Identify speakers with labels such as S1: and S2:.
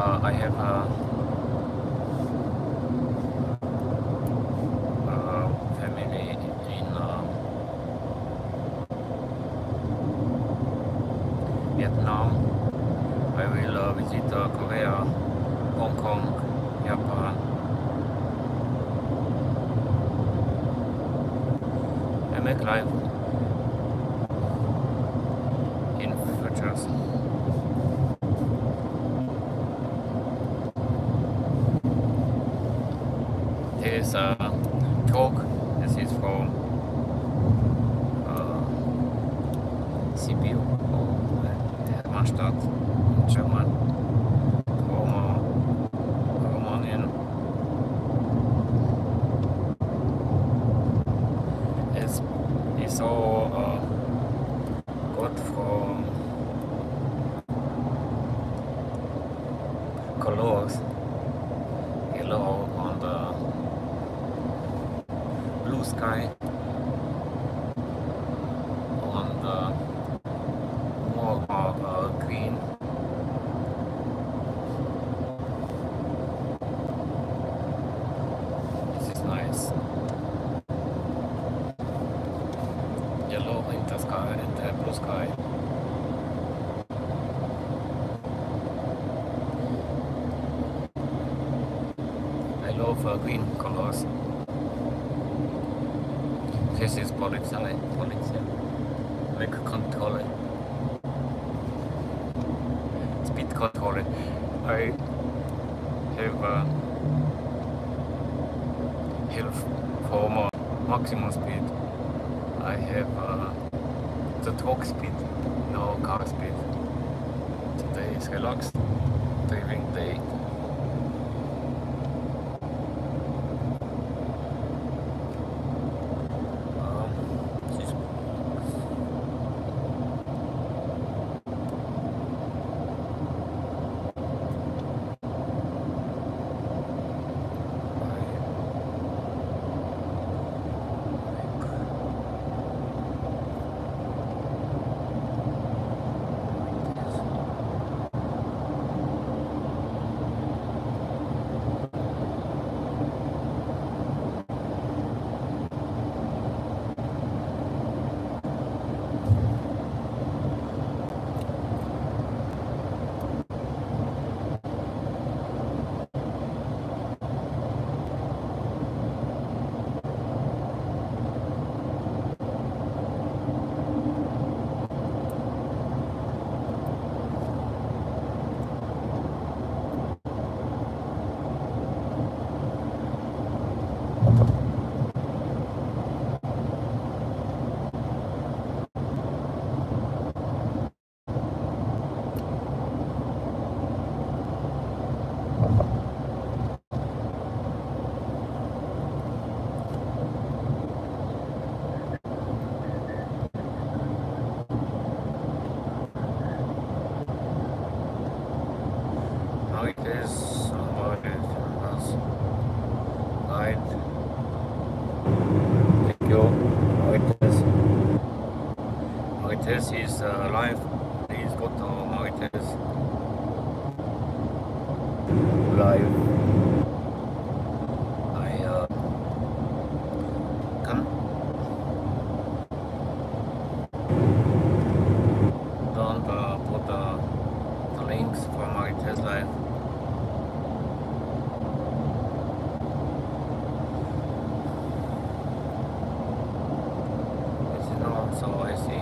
S1: uh, I have a, a family in Vietnam. I will uh, visit uh, Korea, Hong Kong, Japan. I make life in futures. This is a talk. This is from uh, CPU or German. From uh, It's, it's all uh, got from colors yellow on the blue sky. On the more of uh, green. This is nice. Yellow in the sky and the blue sky. I love uh, green colors this is polizei polizei like control speed control I have health for more. Maximum speed. I have uh, the talk speed. No car speed. Today is relaxed driving day Thank you. How it is. Uh, live. Please go to how it is. Live. so I see.